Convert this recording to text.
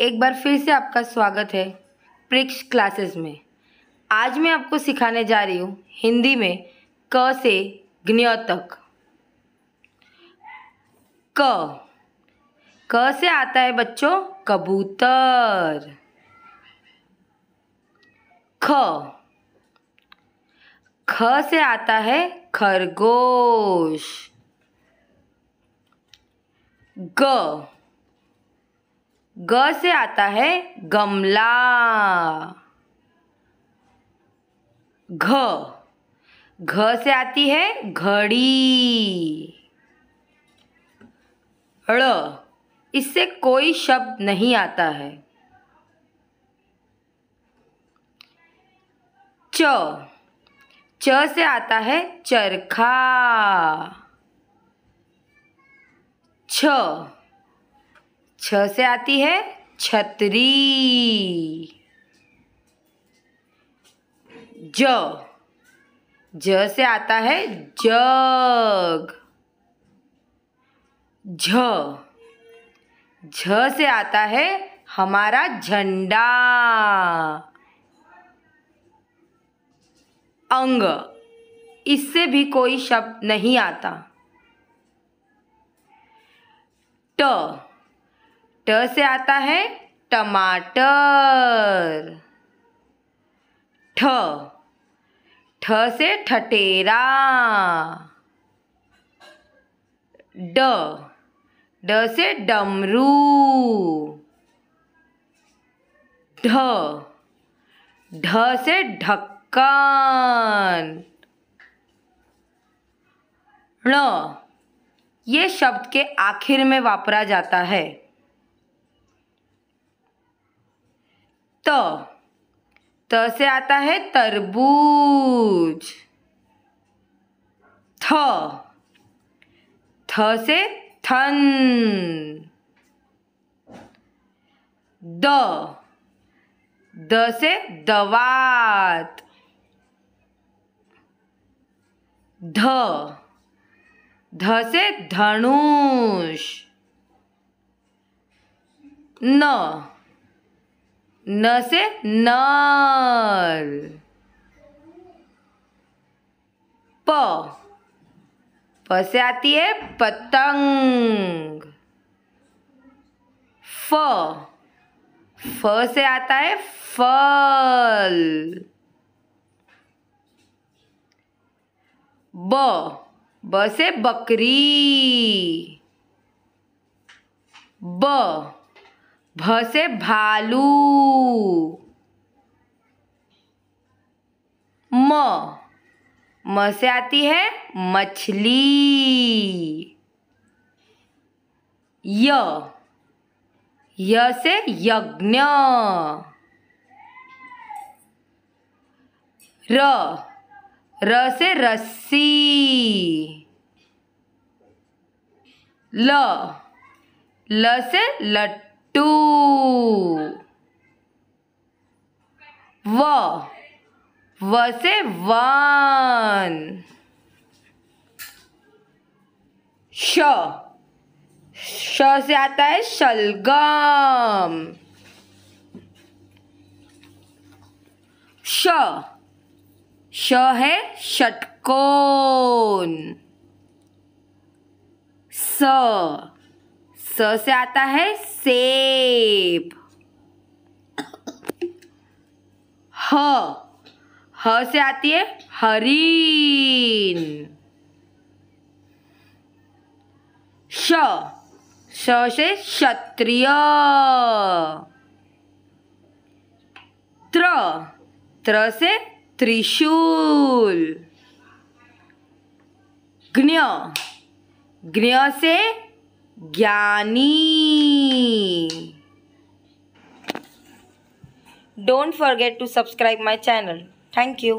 एक बार फिर से आपका स्वागत है प्रिक्स क्लासेस में। आज मैं आपको सिखाने जा रही हूँ हिंदी में क से ज्ञ तक। क। क से आता है बच्चों कबूतर। ख। ख से आता है खरगोश। ग। ग से आता है गमला। घ। घ से आती है घड़ी। ड़ इससे कोई शब्द नहीं आता है। च। च से आता है चरखा। छ। छ से आती है? छतरी। ज। ज से आता है जग। झ। झ से आता है हमारा झंडा। अंग। इससे भी कोई शब्द नहीं आता। ट। ट से आता है टमाटर। ठ। ठ से ठटेरा। ड। ड से डमरू। ढ। ढ से ढक्कन। ण। ये शब्द के आखिर में वापरा जाता है। त त से आता है तरबूज। थ थ से थन। द द से दवात। ध ध से धनुष। न न से नर। प। प से आती है पतंग। फ। फ से आता है फल। ब। ब से बकरी। ब। भ से भालू। म। म से आती है मछली। य। य से यज्ञ। र। र से रस्सी। ल। ल से व। व से वन। श। श से आता है शलगम। श। श है षटकोण स। स से आता है सेब। ह। ह से आती है हरीन। श। श से क्षत्रिय। त्र। त्र से त्रिशूल। ज्ञ। ज्ञ से ज्ञानी। Don't forget to subscribe my channel thank you